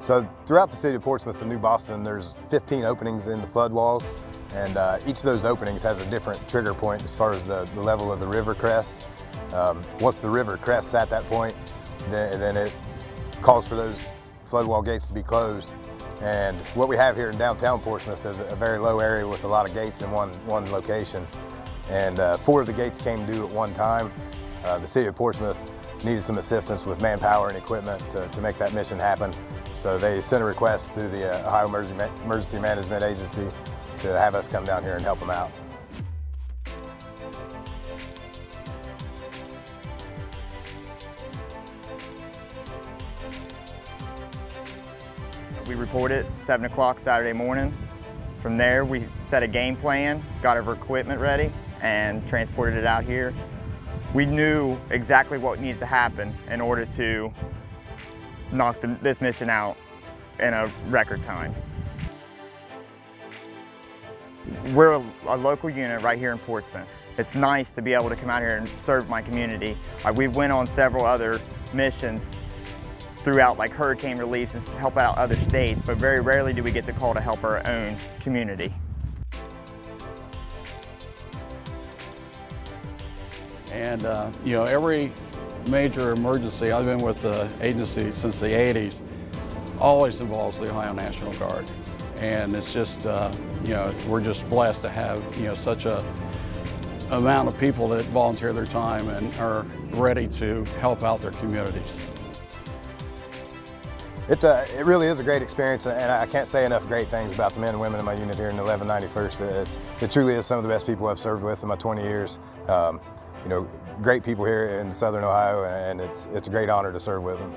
So throughout the city of Portsmouth and New Boston, there's 15 openings in the flood walls, and uh, each of those openings has a different trigger point as far as the, the level of the river crest. Um, once the river crests at that point, then, then it calls for those flood wall gates to be closed. And what we have here in downtown Portsmouth is a very low area with a lot of gates in one, one location. And uh, four of the gates came due at one time. Uh, the city of Portsmouth needed some assistance with manpower and equipment to, to make that mission happen. So they sent a request to the uh, Ohio Emergency Management Agency to have us come down here and help them out. We reported 7 o'clock Saturday morning. From there, we set a game plan, got our equipment ready, and transported it out here. We knew exactly what needed to happen in order to knock the, this mission out in a record time. We're a, a, local unit right here in Portsmouth. It's nice to be able to come out here and serve my community. Uh, we went on several other missions throughout like hurricane reliefs and help out other states, but very rarely do we get the call to help our own community. And uh, you know, every major emergency, I've been with the agency since the 80s, always involves the Ohio National Guard. And it's just, uh, you know, we're just blessed to have, you know, such a amount of people that volunteer their time and are ready to help out their communities. It, uh, it really is a great experience, and I can't say enough great things about the men and women in my unit here in the 1191st. It's, it truly is some of the best people I've served with in my 20 years. Um, you know, great people here in Southern Ohio, and it's, it's a great honor to serve with them.